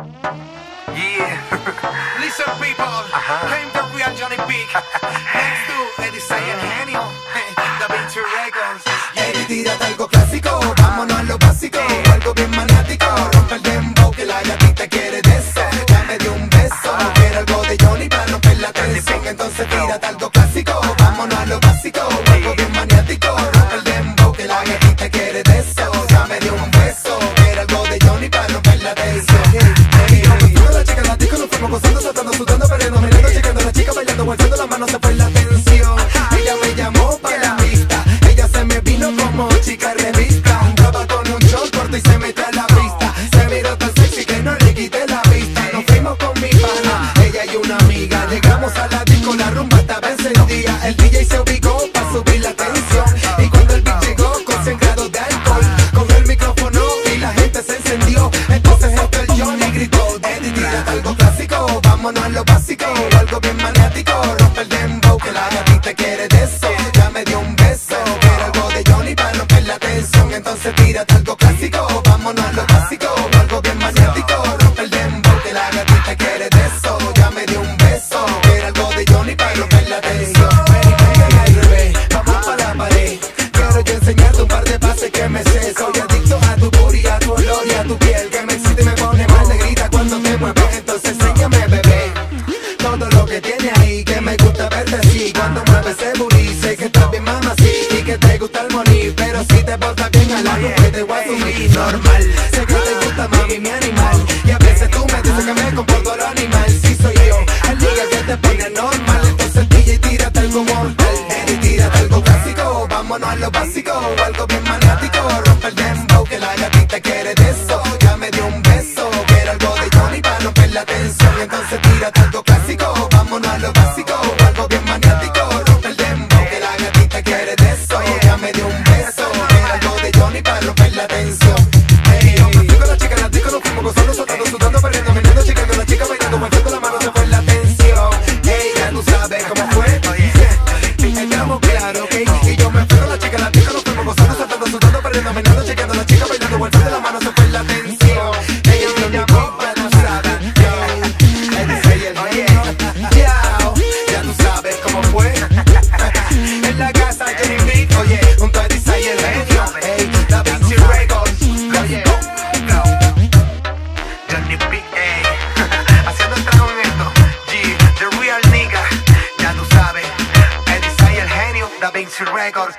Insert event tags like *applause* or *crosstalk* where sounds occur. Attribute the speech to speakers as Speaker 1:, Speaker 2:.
Speaker 1: Yeah. *laughs*
Speaker 2: Listen people, I'm the real Johnny Big. *laughs* Next to Eddie Say el genio, Da Vinci Records.
Speaker 3: Eddie, tírate algo clásico, vámonos a lo básico, algo bien maniático, rompe el dembow que la gatita quiere de eso, ya me dio un beso, quiero algo de Johnny para romper la tensión, entonces la tensión. Ella me llamó para la pista, ella se me vino como chica Entonces tírate algo clásico, vámonos a lo básico, algo bien maniático, rompe el dembow que la gatita quiere de eso. Ya me dio un beso, quiero algo de Johnny para romper la tensión. Ven y al revés, vamos para la pared. Quiero yo enseñarte un par de pases que me sé. Soy adicto a tu booty, a tu olor y a tu piel. Que me normal. Sé que te gusta, mami, mi animal. Y a veces tú me dices que me comporto lo animal. Si soy yo, el día que te pone normal. Entonces DJ, tírate algo mortal. Eddie, tírate algo clásico. Vámonos a lo básico, algo bien maniático. Rompe el dembow que la gatita quiere de eso. Ya me dio un beso, quiero algo de Johnny para romper la tensión. Entonces tírate algo clásico, vámonos a lo básico, algo bien maniático. La mano, se fue la tensión. Ella me llamó para y genio, yao. Ya tú sabes cómo fue. En la casa, Johnny Beat, oye, junto a Elisa y el genio. Hey, Da Vinci Records, oye.
Speaker 1: Johnny B, ey. Haciendo el trago en esto. G, the real nigga. Ya tú sabes. Eddie Say el genio. Da Vinci Records.